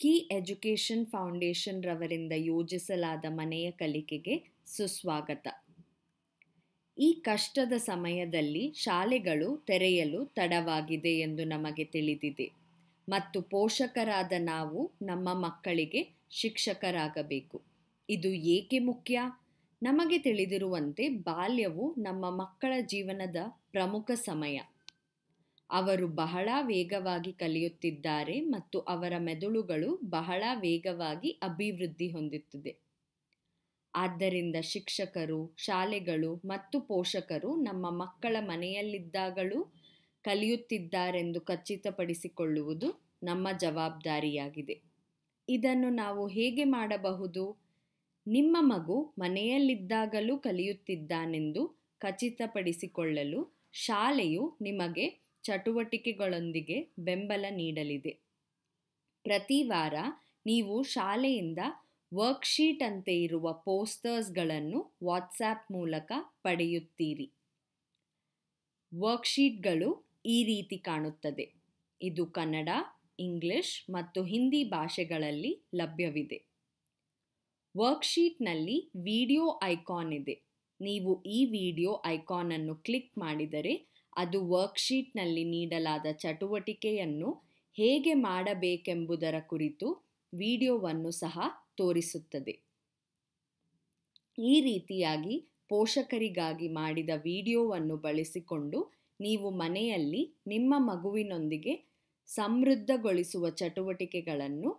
Key education foundation ರವರಿಂದ ಯೋಜಿಸಲಾದ ಮನೆಯ ಕಲಿಕೆಗೆ ಸುಸ್ವಾಗತ. ಈ ಕಷ್ಟದ ಸಮಯದಲ್ಲಿ ಶಾಲೆಗಳು ತೆರೆಯಲು ತಡವಾಗಿದೆ ಎಂದು ನಮಗೆ ತಿಳಿದಿದೆ. ಮತ್ತು ಪೋಷಕರಾದ ನಾವು ನಮ್ಮ ಮಕ್ಕಳಿಗೆ ಶಿಕ್ಷಕರಾಗಬೇಕು. ಇದು ಏಕೆ ಮುಖ್ಯ? ನಮಗೆ ತಿಳಿದಿರುವಂತೆ ಬಾಲ್ಯವು ನಮ್ಮ ಮಕ್ಕಳ ಜೀವನದ ಪ್ರಮುಖ ಸಮಯ. ಅವರು ಬಹಳ ವೇಗವಾಗಿ ಕಲಿಯುತ್ತಿದ್ದಾರೆ ಮತ್ತು ಅವರ ಮೆದುಳುಗಳು ಬಹಳ ವೇಗವಾಗಿ ಅಭಿವೃದ್ಧಿ ಹೊಂದುತ್ತಿದೆ. ಆದ್ದರಿಂದ ಶಿಕ್ಷಕರು, ಶಾಲೆಗಳು ಮತ್ತು ಪೋಷಕರು ನಮ್ಮ ಮಕ್ಕಳ ಮನೆಯಲ್ಲಿದ್ದಾಗಲೂ ಕಲಿಯುತ್ತಿದ್ದಾರೆಂದು ಖಚಿತಪಡಿಸಿಕೊಳ್ಳುವುದು ನಮ್ಮ ಜವಾಬ್ದಾರಿಯಾಗಿದೆ. ಇದನ್ನು ನಾವು ಹೇಗೆ ಮಾಡಬಹುದು? ನಿಮ್ಮ ಮಗು ಮನೆಯಲ್ಲಿದ್ದಾಗಲೂ ಕಲಿಯುತ್ತಿದ್ದಾನೆಂದು ಖಚಿತಪಡಿಸಿಕೊಳ್ಳಲು ಶಾಲೆಯು ನಿಮಗೆ ಚಟುವಟಿಕೆಗಳೊಂದಿಗೆ ಬೆಂಬಲ ನೀಡಲಿದೆ. ಪ್ರತಿ ವಾರ ನೀವು ಶಾಲೆಯಿಂದ ವರ್ಕ್ಶೀಟ್ ಅಂತೆ ಇರುವ ಪೋಸ್ಟರ್ಸ್ಗಳನ್ನು ವಾಟ್ಸ್ಆ್ಯಪ್ ಮೂಲಕ ಪಡೆಯುತ್ತೀರಿ. ವರ್ಕ್ಶೀಟ್ಗಳು ಈ ರೀತಿ ಕಾಣುತ್ತದೆ. ಇದು ಕನ್ನಡ, ಇಂಗ್ಲಿಷ್ ಮತ್ತು ಹಿಂದಿ ಭಾಷೆಗಳಲ್ಲಿ ಲಭ್ಯವಿದೆ. ವರ್ಕ್ಶೀಟ್ನಲ್ಲಿ ವಿಡಿಯೋ ಐಕಾನ್ ಇದೆ. ನೀವು ಈ ವಿಡಿಯೋ ಐಕಾನ್ ಅನ್ನು ಕ್ಲಿಕ್ ಮಾಡಿದರೆ ಅದು ವರ್ಕ್ಶೀಟ್ನಲ್ಲಿ ನೀಡಲಾದ ಚಟುವಟಿಕೆಯನ್ನು ಹೇಗೆ ಮಾಡಬೇಕೆಂಬುದರ ಕುರಿತು ವಿಡಿಯೋವನ್ನು ಸಹ ತೋರಿಸುತ್ತದೆ. ಈ ರೀತಿಯಾಗಿ ಪೋಷಕರಿಗಾಗಿ ಮಾಡಿದ ವಿಡಿಯೋವನ್ನು ಬಳಸಿಕೊಂಡು ನೀವು ಮನೆಯಲ್ಲಿ ನಿಮ್ಮ ಮಗುವಿನೊಂದಿಗೆ ಸಮೃದ್ಧಗೊಳಿಸುವ ಚಟುವಟಿಕೆಗಳನ್ನು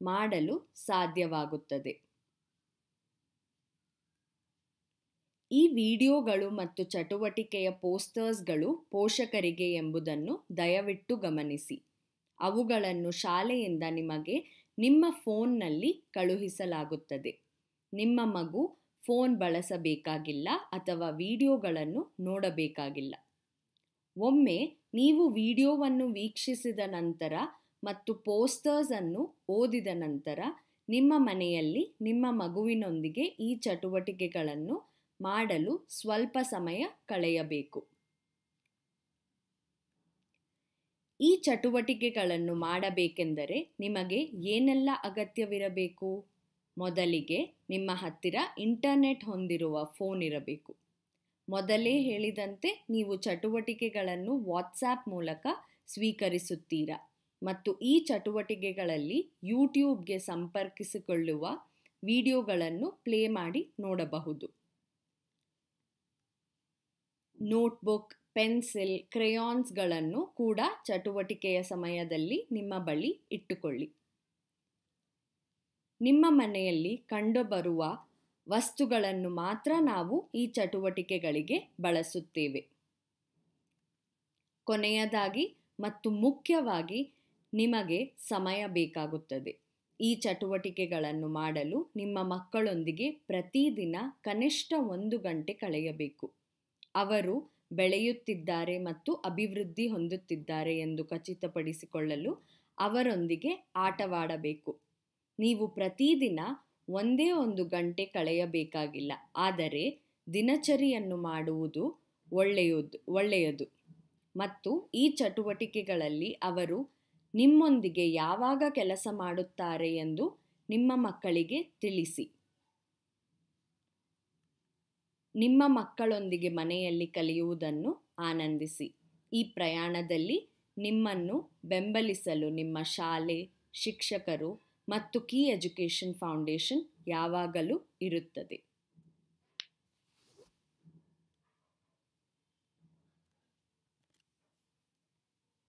ಮಾಡಲು ಸಾಧ್ಯವಾಗುತ್ತದೆ. ಈ ವಿಡಿಯೋಗಳು ಮತ್ತು ಚಟುವಟಿಕೆಯ ಪೋಸ್ಟರ್ಸ್ಗಳು ಪೋಷಕರಿಗೆ ಎಂಬುದನ್ನು ದಯವಿಟ್ಟು ಗಮನಿಸಿ. ಅವುಗಳನ್ನು ಶಾಲೆಯಿಂದ ನಿಮಗೆ ನಿಮ್ಮ ಫೋನ್ನಲ್ಲಿ ಕಳುಹಿಸಲಾಗುತ್ತದೆ. ನಿಮ್ಮ ಮಗು ಫೋನ್ ಬಳಸಬೇಕಾಗಿಲ್ಲ ಅಥವಾ ವಿಡಿಯೋಗಳನ್ನು ನೋಡಬೇಕಾಗಿಲ್ಲ. ಒಮ್ಮೆ ನೀವು ವಿಡಿಯೋವನ್ನು ವೀಕ್ಷಿಸಿದ ನಂತರ ಮತ್ತು ಪೋಸ್ಟರ್ಸ್ ಅನ್ನು ಓದಿದ ನಂತರ ನಿಮ್ಮ ಮನೆಯಲ್ಲಿ ನಿಮ್ಮ ಮಗುವಿನೊಂದಿಗೆ ಈ ಚಟುವಟಿಕೆಗಳನ್ನು ಮಾಡಲು ಸ್ವಲ್ಪ ಸಮಯ ಕಳೆಯಬೇಕು. ಈ ಚಟುವಟಿಕೆಗಳನ್ನು ಮಾಡಬೇಕೆಂದರೆ ನಿಮಗೆ ಏನೆಲ್ಲ ಅಗತ್ಯವಿರಬೇಕು? ಮೊದಲಿಗೆ ನಿಮ್ಮ ಹತ್ತಿರ ಇಂಟರ್ನೆಟ್ ಹೊಂದಿರುವ ಫೋನ್ ಇರಬೇಕು. ಮೊದಲೇ ಹೇಳಿದಂತೆ ನೀವು ಚಟುವಟಿಕೆಗಳನ್ನು ವಾಟ್ಸಾಪ್ ಮೂಲಕ ಸ್ವೀಕರಿಸುತ್ತೀರಾ? ಮತ್ತು ಈ ಚಟುವಟಿಕೆಗಳಲ್ಲಿ ಯೂಟ್ಯೂಬ್ಗೆ ಸಂಪರ್ಕಿಸಿಕೊಳ್ಳುವ ವಿಡಿಯೋಗಳನ್ನು ಪ್ಲೇ ಮಾಡಿ ನೋಡಬಹುದು. ನೋಟ್ಬುಕ್, ಪೆನ್ಸಿಲ್, ಕ್ರೇಯಾನ್ಸ್ಗಳನ್ನು ಕೂಡ ಚಟುವಟಿಕೆಯ ಸಮಯದಲ್ಲಿ ನಿಮ್ಮ ಬಳಿ ಇಟ್ಟುಕೊಳ್ಳಿ. ನಿಮ್ಮ ಮನೆಯಲ್ಲಿ ಕಂಡುಬರುವ ವಸ್ತುಗಳನ್ನು ಮಾತ್ರ ನಾವು ಈ ಚಟುವಟಿಕೆಗಳಿಗೆ ಬಳಸುತ್ತೇವೆ. ಕೊನೆಯದಾಗಿ ಮತ್ತು ಮುಖ್ಯವಾಗಿ ನಿಮಗೆ ಸಮಯ ಬೇಕಾಗುತ್ತದೆ. ಈ ಚಟುವಟಿಕೆಗಳನ್ನು ಮಾಡಲು ನಿಮ್ಮ ಮಕ್ಕಳೊಂದಿಗೆ ಪ್ರತಿದಿನ ಕನಿಷ್ಠ ಒಂದು ಗಂಟೆ ಕಳೆಯಬೇಕು. ಅವರು ಬೆಳೆಯುತ್ತಿದ್ದಾರೆ ಮತ್ತು ಅಭಿವೃದ್ಧಿ ಹೊಂದುತ್ತಿದ್ದಾರೆ ಎಂದು ಖಚಿತಪಡಿಸಿಕೊಳ್ಳಲು ಅವರೊಂದಿಗೆ ಆಟವಾಡಬೇಕು. ನೀವು ಪ್ರತಿದಿನ ಒಂದೇ ಒಂದು ಗಂಟೆ ಕಳೆಯಬೇಕಾಗಿಲ್ಲ, ಆದರೆ ದಿನಚರಿಯನ್ನು ಮಾಡುವುದು ಒಳ್ಳೆಯದು ಒಳ್ಳೆಯದು. ಮತ್ತು ಈ ಚಟುವಟಿಕೆಗಳಲ್ಲಿ ಅವರು ನಿಮ್ಮೊಂದಿಗೆ ಯಾವಾಗ ಕೆಲಸ ಮಾಡುತ್ತಾರೆ ಎಂದು ನಿಮ್ಮ ಮಕ್ಕಳಿಗೆ ತಿಳಿಸಿ. ನಿಮ್ಮ ಮಕ್ಕಳೊಂದಿಗೆ ಮನೆಯಲ್ಲಿ ಕಲಿಯುವುದನ್ನು ಆನಂದಿಸಿ. ಈ ಪ್ರಯಾಣದಲ್ಲಿ ನಿಮ್ಮನ್ನು ಬೆಂಬಲಿಸಲು ನಿಮ್ಮ ಶಾಲೆ, ಶಿಕ್ಷಕರು ಮತ್ತು ಕೀ ಎಜುಕೇಷನ್ ಫೌಂಡೇಶನ್ ಯಾವಾಗಲೂ ಇರುತ್ತದೆ.